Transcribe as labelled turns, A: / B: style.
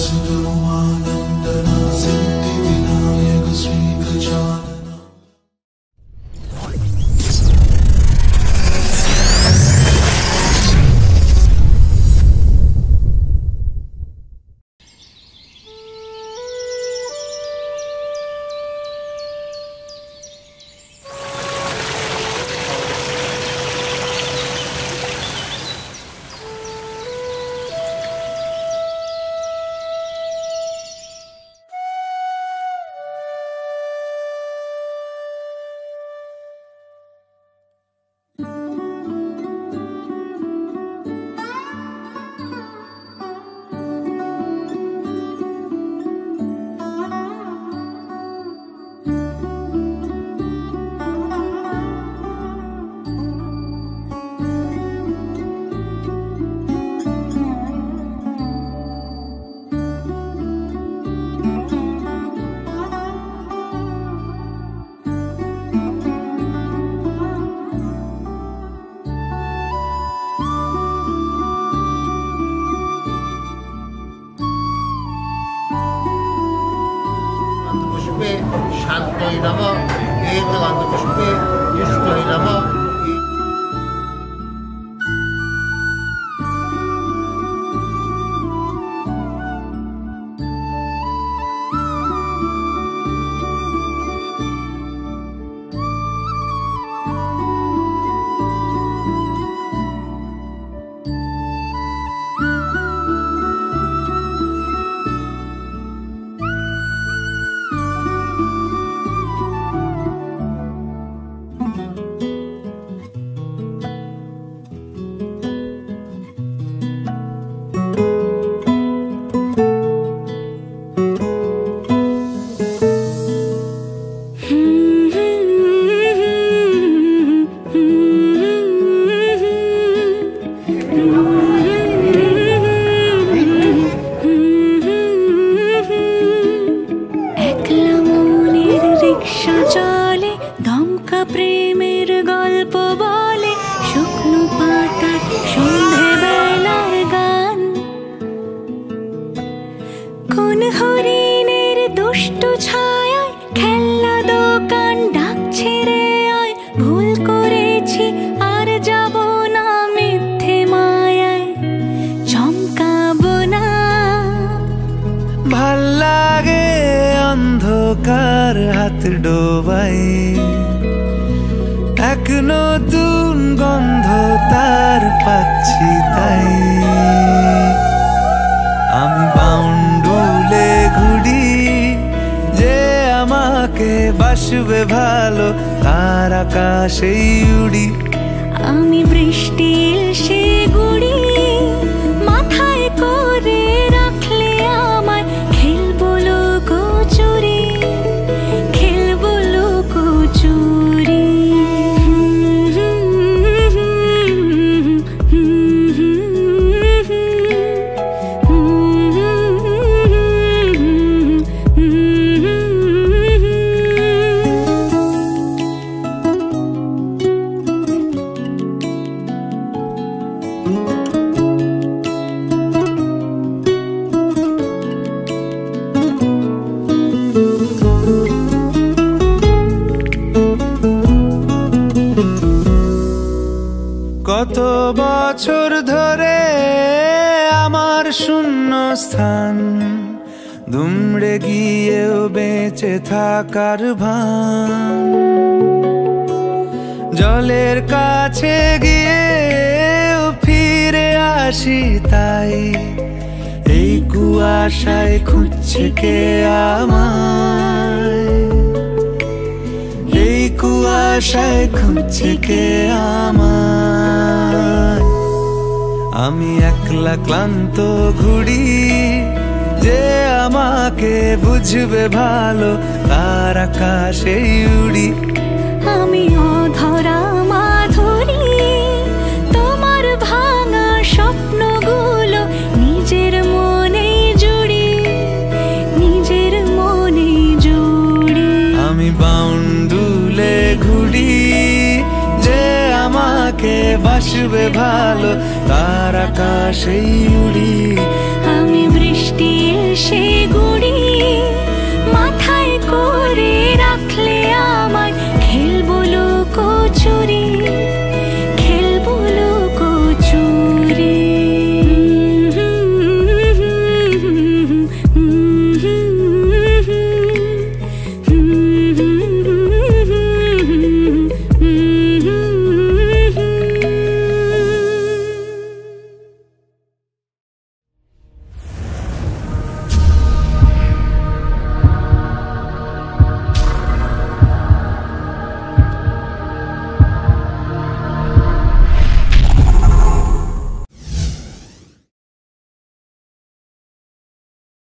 A: Senhor.
B: 산동이나 뭐, 여행도
C: 간도 싶고, 뉴스도 이나 뭐, প্রেমের গল্প বলে শুকনো পাতার সন্ধে বেলার গান। কোন হরিণের দুষ্ট ছায় খেলনা দোকান ডাকছে রে আয়, ভুল করেছি, আর যাব না মিথ্যে মায়ায়। চমকাবো না।
D: ভালো লাগে অন্ধকার হাত ডোবাই এক নতুন গন্ধ তার পাচ্ছি তাই। আমি বাউন্ডুলে ঘুরি, যে আমাকে বাসবে ভালো, তার আকাশেই উড়ি।
C: আমি বৃষ্টি সে গুড়ি মাথায় করে
D: বছর ধরে আমার শূন্য স্থান দুমড়ে গিয়েও বেঁচে থাকার ভান। জলের কাছে গিয়ে ফিরে আসি তাই। এই কুয়াশায় খুঁজছে কে আমায়? এই কুয়াশায় খুঁজছে কে আমায়? আমি একলা ক্লান্ত ঘুড়ি যে আমাকে বুঝবে ভালো তার আকাশে উড়ি।
C: আমি অধরা বাসবে ভালো তার আকাশে উড়ি।
D: আমি বৃষ্টি সে গুড়ি মাথা